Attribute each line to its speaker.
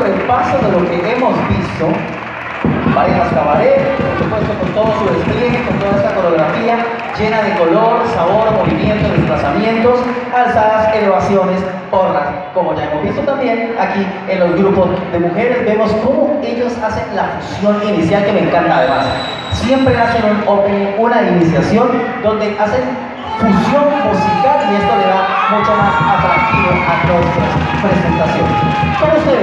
Speaker 1: repaso de lo que hemos visto. Parejas cabaret, por supuesto con todo su despliegue, con toda esta coreografía llena de color, sabor, movimiento, desplazamientos, alzadas, elevaciones, orlas. Como ya hemos visto también aquí en los grupos de mujeres, vemos cómo ellos hacen la fusión inicial que me encanta además. Siempre hacen un opening, una iniciación donde hacen fusión musical y esto le da mucho más atractivo a nuestras presentaciones. Con ustedes.